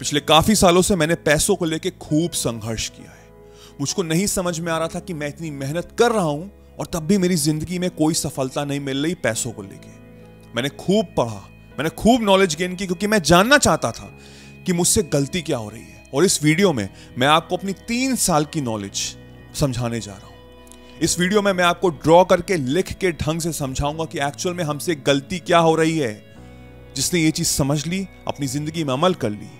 पिछले काफ़ी सालों से मैंने पैसों को लेकर खूब संघर्ष किया है। मुझको नहीं समझ में आ रहा था कि मैं इतनी मेहनत कर रहा हूँ और तब भी मेरी ज़िंदगी में कोई सफलता नहीं मिल रही पैसों को लेके। मैंने खूब पढ़ा, मैंने खूब नॉलेज गेन की क्योंकि मैं जानना चाहता था कि मुझसे गलती क्या हो रही है। और इस वीडियो में मैं आपको अपनी तीन साल की नॉलेज समझाने जा रहा हूँ। इस वीडियो में मैं आपको ड्रॉ करके, लिख के ढंग से समझाऊँगा कि एक्चुअल में हमसे गलती क्या हो रही है। जिसने ये चीज़ समझ ली, अपनी ज़िंदगी में अमल कर ली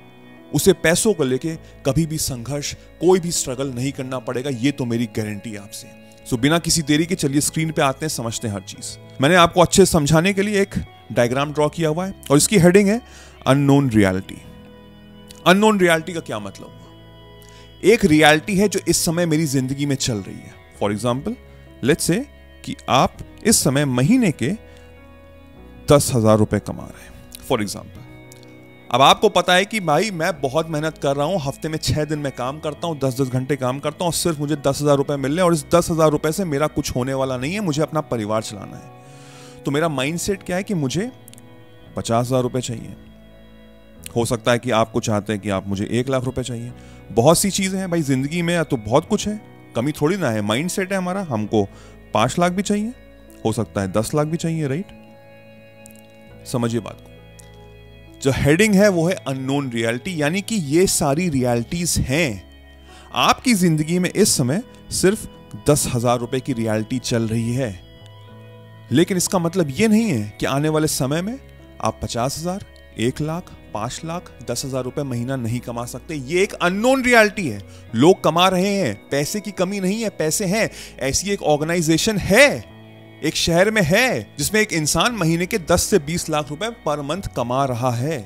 उसे पैसों को लेके कभी भी संघर्ष, कोई भी स्ट्रगल नहीं करना पड़ेगा, ये तो मेरी गारंटी है आपसे। सो बिना किसी देरी के चलिए स्क्रीन पे आते हैं, समझते हैं हर चीज़। मैंने आपको अच्छे समझाने के लिए एक डायग्राम ड्रॉ किया हुआ है और इसकी हेडिंग है अननोन रियलिटी अननोन रियलिटी का क्या मतलब हुआ? एक रियलिटी है जो इस समय मेरी ज़िंदगी में चल रही है। फॉर एग्ज़ाम्पल लेट्स से कि आप इस समय महीने के दस हज़ार रुपए कमा रहे हैं। फॉर एग्ज़ाम्पल अब आपको पता है कि भाई, मैं बहुत मेहनत कर रहा हूँ, हफ़्ते में छह दिन में काम करता हूँ दस दस घंटे काम करता हूँ और सिर्फ़ मुझे दस हज़ार रुपए मिल रहे हैं और इस दस हज़ार रुपए से मेरा कुछ होने वाला नहीं है, मुझे अपना परिवार चलाना है। तो मेरा माइंडसेट क्या है कि मुझे पचास हज़ार रुपए चाहिए। हो सकता है कि आपको चाहते हैं कि आप मुझे एक लाख रुपए चाहिए। बहुत सी चीज़ें हैं भाई, ज़िंदगी में तो बहुत कुछ है, कमी थोड़ी ना है माइंड सेट है हमारा, हमको पाँच लाख भी चाहिए, हो सकता है दस लाख भी चाहिए राइट समझिए बात को। जो हेडिंग है, वो है अननोन रियलिटी यानी कि ये सारी रियलिटीज हैं। आपकी ज़िंदगी में इस समय सिर्फ़ दस हज़ार रुपए की रियलिटी चल रही है। लेकिन इसका मतलब ये नहीं है कि आने वाले समय में आप पचास हज़ार, एक लाख, पाँच लाख, दस हज़ार रुपए महीना नहीं कमा सकते। ये एक अननोन रियलिटी है। लोग कमा रहे हैं, पैसे की कमी नहीं है, पैसे हैं, ऐसी एक ऑर्गेनाइजेशन है। एक शहर में है, जिसमें एक इंसान महीने के 10 से 20 लाख रुपए पर मंथ कमा रहा है।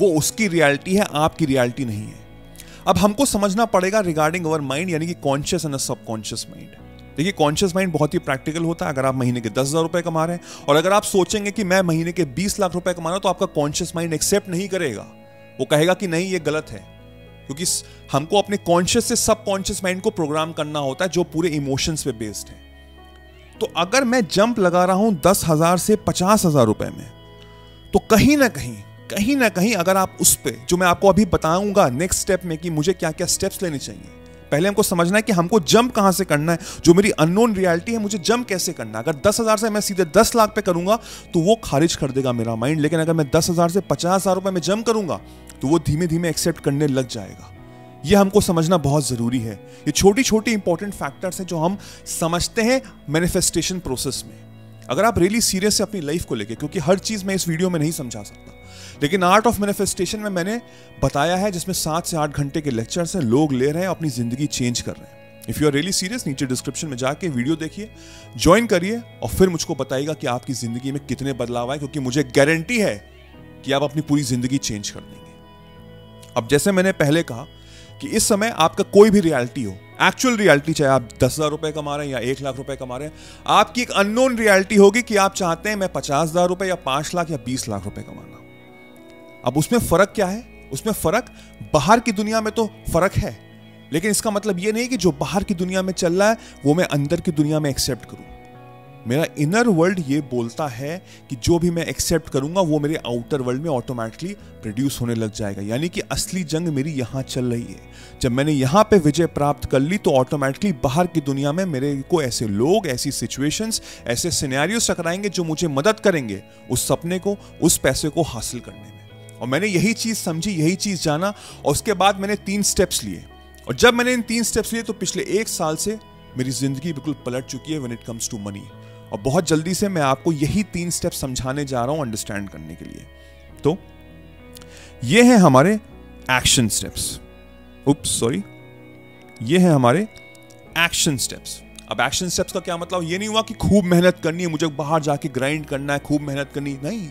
वो उसकी रियलिटी है, आपकी रियलिटी नहीं है। अब हमको समझना पड़ेगा रिगार्डिंग अवर माइंड यानी कि कॉन्शियस एंड सबकॉन्शियस माइंड देखिए कॉन्शियस माइंड बहुत ही प्रैक्टिकल होता है, अगर आप महीने के दस हज़ार रुपए कमा रहे हैं, और अगर आप सोचेंगे कि मैं महीने के बीस लाख रुपए कमा रहा हूँ तो आपका कॉन्शियस माइंड एक्सेप्ट नहीं करेगा। वो कहेगा कि नहीं, ये गलत है। क्योंकि हमको अपने कॉन्शियस से सब कॉन्शियस माइंड को प्रोग्राम करना होता है, जो पूरे इमोशंस पे बेस्ड है। तो अगर मैं जंप लगा रहा हूँ दस हज़ार से पचास हज़ार रुपए में तो कहीं ना कहीं कहीं ना कहीं अगर आप उस पर जो मैं आपको अभी बताऊँगा नेक्स्ट स्टेप में कि मुझे क्या क्या स्टेप्स लेने चाहिए, पहले हमको समझना है कि हमको जंप कहाँ से करना है, जो मेरी अननोन रियलिटी है, मुझे जंप कैसे करना है। अगर दस हज़ार से मैं सीधे दस लाख पे करूँगा तो वो खारिज कर देगा मेरा माइंड लेकिन अगर मैं दस हज़ार से पचास हज़ार रुपए में जंप करूँगा तो वो धीमे धीमे एक्सेप्ट करने लग जाएगा। ये हमको समझना बहुत ज़रूरी है। ये छोटी छोटी इंपॉर्टेंट फैक्टर्स हैं जो हम समझते हैं मैनिफेस्टेशन प्रोसेस में। अगर आप रियली सीरियस है अपनी लाइफ को लेके, क्योंकि हर चीज़ मैं इस वीडियो में नहीं समझा सकता, लेकिन आर्ट ऑफ़ मैनिफेस्टेशन में मैंने बताया है, जिसमें सात से आठ घंटे के लेक्चर्स हैं, लोग ले रहे हैं, अपनी ज़िंदगी चेंज कर रहे हैं। If you are really serious नीचे डिस्क्रिप्शन में जाके वीडियो देखिए ज्वाइन करिए, और फिर मुझको बताइएगा कि आपकी ज़िंदगी में कितने बदलाव आए, क्योंकि मुझे गारंटी है कि आप अपनी पूरी ज़िंदगी चेंज कर देंगे। अब जैसे मैंने पहले कहा कि इस समय आपका कोई भी रियलिटी हो एक्चुअल रियलिटी चाहे आप दस हज़ार रुपए कमा रहे हैं या एक लाख रुपए कमा रहे हैं, आपकी एक अननोन रियलिटी होगी कि आप चाहते हैं मैं पचास हज़ार रुपए या पाँच लाख या बीस लाख रुपए कमाना। अब उसमें फ़र्क क्या है? उसमें फ़र्क बाहर की दुनिया में तो फ़र्क है, लेकिन इसका मतलब यह नहीं कि जो बाहर की दुनिया में चल रहा है, वो मैं अंदर की दुनिया में एक्सेप्ट करूँ। मेरा इनर वर्ल्ड ये बोलता है कि जो भी मैं एक्सेप्ट करूँगा, वो मेरे आउटर वर्ल्ड में ऑटोमेटिकली प्रोड्यूस होने लग जाएगा। यानी कि असली जंग मेरी यहाँ चल रही है। जब मैंने यहाँ पे विजय प्राप्त कर ली तो ऑटोमेटिकली बाहर की दुनिया में मेरे को ऐसे लोग, ऐसी सिचुएशंस ऐसे सिनेरियोस टकराएँगे जो मुझे मदद करेंगे उस सपने को, उस पैसे को हासिल करने में। और मैंने यही चीज़ समझी, यही चीज़ जाना, और उसके बाद मैंने तीन स्टेप्स लिए। और जब मैंने इन तीन स्टेप्स लिए तो पिछले एक साल से मेरी ज़िंदगी बिल्कुल पलट चुकी है when it comes to money और बहुत जल्दी से मैं आपको यही तीन स्टेप समझाने जा रहा हूँ अंडरस्टैंड करने के लिए। तो ये है हमारे एक्शन स्टेप्स सॉरी ये है हमारे एक्शन स्टेप्स अब एक्शन स्टेप्स का क्या मतलब? ये नहीं हुआ कि खूब मेहनत करनी है, मुझे बाहर जाके ग्राइंड करना है, खूब मेहनत करनी नहीं।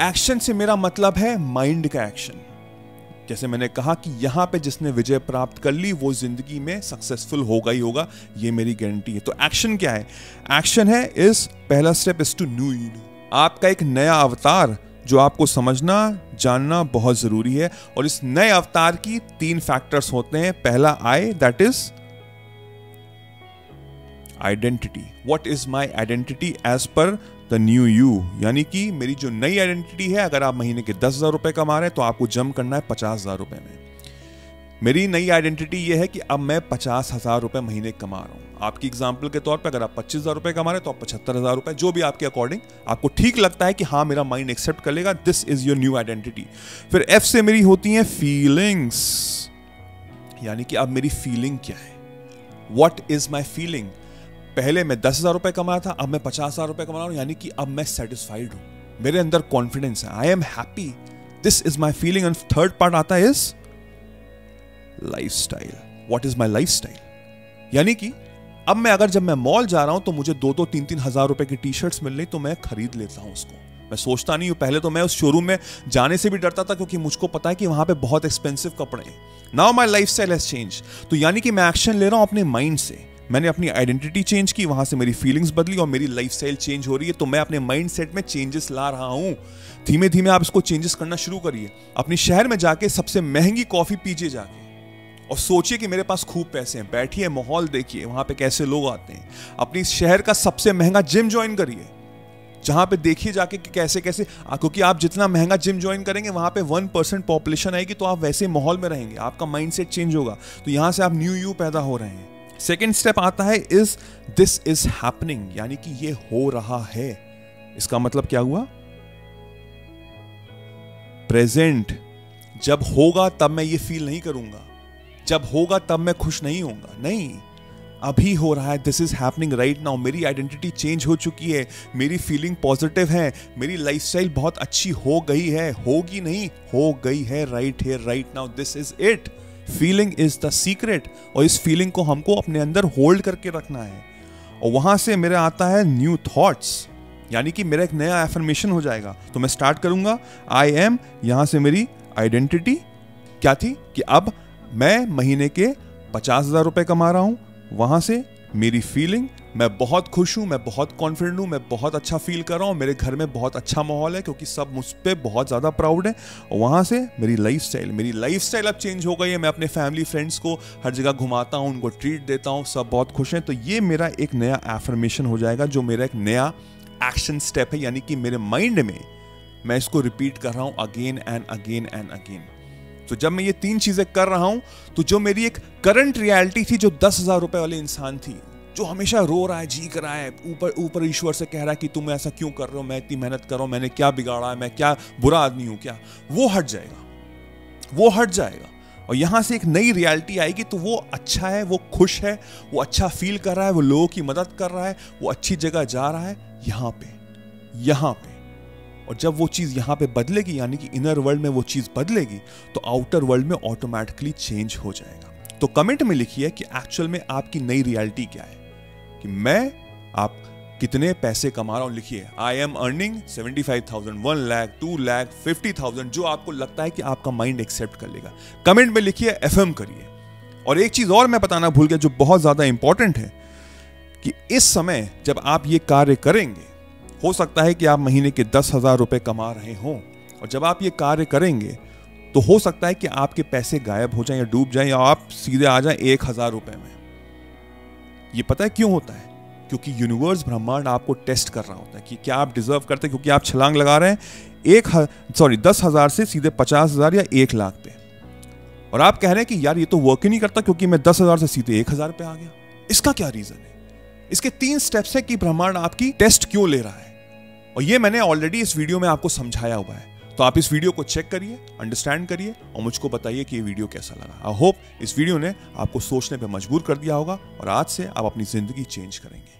एक्शन से मेरा मतलब है माइंड का एक्शन जैसे मैंने कहा कि यहाँ पे जिसने विजय प्राप्त कर ली, वो ज़िंदगी में सक्सेसफुल होगा ही होगा, ये मेरी गारंटी है। तो एक्शन क्या है? एक्शन है इस पहला स्टेप इज़ टू न्यू आपका एक नया अवतार, जो आपको समझना, जानना बहुत ज़रूरी है। और इस नए अवतार की तीन फैक्टर्स होते हैं। पहला I that is identity what is my identity as per the new you यानी कि मेरी जो नई आइडेंटिटी है, अगर आप महीने के दस हज़ार रुपए कमा रहे हैं तो आपको जम करना है पचास हज़ार रुपए में। मेरी नई आइडेंटिटी ये है कि अब मैं पचास हज़ार रुपए महीने कमा रहा हूँ। आपकी एग्ज़ाम्पल के तौर पे अगर आप पच्चीस हज़ार रुपए कमा रहे तो आप पचहत्तर हज़ार रुपए, जो भी आपके अकॉर्डिंग आपको ठीक लगता है कि हाँ मेरा माइंड एक्सेप्ट कर लेगा this is your new identity फिर एफ़ से मेरी होती है फीलिंग्स यानी कि अब मेरी फीलिंग क्या है? वॉट इज़ माई फीलिंग पहले मैं दस हज़ार रुपए कमा था, अब मैं पचास हज़ार रुपए कमा रहा हूँ, यानी कि अब मैं सेटिस्फाइड हूँ। मेरे अंदर कॉन्फिडेंस है। I am happy this is my feeling and third part आता है is life style what is my life style यानी कि अब मैं अगर जब मैं मॉल जा रहा हूँ तो मुझे दो दो, तीन तीन हज़ार रुपए की टी शर्ट्स मिल रही तो मैं खरीद लेता हूँ उसको। मैं सोचता नहीं हूँ, पहले तो मैं उस शोरूम में जाने से भी डरता था, क्योंकि मुझको पता है कि वहाँ पे बहुत एक्सपेंसिव कपड़े हैं। Now my life style has change तो यानी कि मैं एक्शन ले रहा हूँ अपने माइंड से। मैंने अपनी आइडेंटिटी चेंज की, वहाँ से मेरी फीलिंग्स बदली और मेरी लाइफ चेंज हो रही है तो मैं अपने माइंड सेट में चेंजेस ला रहा हूँ। धीमे धीमे आप इसको चेंजेस करना शुरू करिए। अपने शहर में जाके सबसे महँगी कॉफ़ी पीजिए जाके। और सोचिए कि मेरे पास खूब पैसे हैं। बैठिए, माहौल देखिए, वहाँ पे कैसे लोग आते हैं। अपनी शहर का सबसे महँगा जिम ज्वाइन करिए। जहाँ पे देखिए जाके कि कैसे कैसे। क्योंकि आप जितना महँगा जिम ज्वाइन करेंगे, वहाँ पे वन परसेंट पॉपुलेशन आएगी तो आप वैसे माहौल में रहेंगे। आपका माइंड सेट चेंज होगा। तो यहाँ से आप न्यू यू पैदा हो रहे हैं। सेकेंड स्टेप आता है इज़ दिस इज़ हैपनिंग यानी कि ये हो रहा है। इसका मतलब क्या हुआ? प्रेजेंट जब होगा तब मैं ये फील नहीं करूँगा। जब होगा तब मैं खुश नहीं होऊँगा। नहीं, अभी हो रहा है this is happening right now मेरी आइडेंटिटी चेंज हो चुकी है, मेरी फीलिंग पॉजिटिव है, मेरी लाइफस्टाइल बहुत अच्छी हो गई है, होगी नहीं, हो गई है राइट है right now this is it feeling is the secret और इस फीलिंग को हमको अपने अंदर होल्ड करके रखना है। और वहाँ से मेरे आता है न्यू थॉट्स यानी कि मेरा एक नया एफर्मेशन हो जाएगा। तो मैं स्टार्ट करूँगा आई एम यहाँ से मेरी आइडेंटिटी क्या थी? कि अब मैं महीने के पचास हज़ार रुपए कमा रहा हूँ, वहाँ से मेरी फीलिंग मैं बहुत खुश हूँ, मैं बहुत कॉन्फिडेंट हूँ, मैं बहुत अच्छा फील कर रहा हूँ, मेरे घर में बहुत अच्छा माहौल है क्योंकि सब मुझ पर बहुत ज़्यादा प्राउड है। वहाँ से मेरी लाइफ स्टाइल मेरी लाइफ स्टाइल अब चेंज हो गई है। मैं अपने फैमिली फ्रेंड्स को हर जगह घुमाता हूँ, उनको ट्रीट देता हूँ, सब बहुत खुश हैं। तो ये मेरा एक नया एफर्मेशन हो जाएगा, जो मेरा एक नया एक्शन स्टेप है। यानी कि मेरे माइंड में मैं इसको रिपीट कर रहा हूँ again and again and again तो जब मैं ये तीन चीज़ें कर रहा हूँ तो जो मेरी एक करंट रियलिटी थी, जो दस हज़ार रुपए वाले इंसान थी जो हमेशा रो रहा है जी कर रहा है, ऊपर ऊपर ईश्वर से कह रहा है कि तुम ऐसा क्यों कर रहे हो? मैं इतनी मेहनत कर रहा हूँ, मैंने क्या बिगाड़ा है, मैं क्या बुरा आदमी हूँ क्या? वो हट जाएगा। वो हट जाएगा। और यहाँ से एक नई रियलिटी आएगी तो वो अच्छा है, वो खुश है, वो अच्छा फील कर रहा है, वो लोगों की मदद कर रहा है, वो अच्छी जगह जा रहा है, यहाँ पे यहाँ पे। और जब वो चीज़ यहाँ पे बदलेगी, यानी कि इनर वर्ल्ड में वो चीज़ बदलेगी तो आउटर वर्ल्ड में ऑटोमेटिकली चेंज हो जाएगा। तो कमेंट में लिखिए कि एक्चुअल में आपकी नई रियलिटी क्या है। कि मैं आप कितने पैसे कमा रहा हूँ? लिखिए I am earning seventy five thousand one lakh two lakh fifty thousand जो आपको लगता है कि आपका माइंड एक्सेप्ट कर लेगा। कमेंट में लिखिए एफएम करिए। और एक चीज़ और मैं बताना भूल गया, जो बहुत ज़्यादा इंपॉर्टेंट है, कि इस समय जब आप ये कार्य करेंगे, हो सकता है कि आप महीने के दस हज़ार रुपए कमा रहे हों, और जब आप ये कार्य करेंगे तो हो सकता है कि आपके पैसे गायब हो जाएँ या डूब जाएँ या आप सीधे आ जाएँ एक हज़ार रुपए में। ये पता है क्यों होता है? क्योंकि यूनिवर्स ब्रह्मांड आपको टेस्ट कर रहा होता है कि क्या आप डिजर्व करते हैं, क्योंकि आप छलांग लगा रहे हैं। एक सॉरी दस हज़ार से सीधे पचास हज़ार या एक लाख पे। और आप कह रहे हैं कि यार ये तो वर्क ही नहीं करता क्योंकि मैं दस हज़ार से सीधे एक हज़ार पे आ गया। इसका क्या रीजन है? इसके तीन स्टेप्स है कि ब्रह्मांड आपकी टेस्ट क्यों ले रहा है। और ये मैंने ऑलरेडी इस वीडियो में आपको समझाया हुआ है। तो आप इस वीडियो को चेक करिए अंडरस्टैंड करिए और मुझको बताइए कि ये वीडियो कैसा लगा। आई होप इस वीडियो ने आपको सोचने पर मजबूर कर दिया होगा और आज से आप अपनी ज़िंदगी चेंज करेंगे।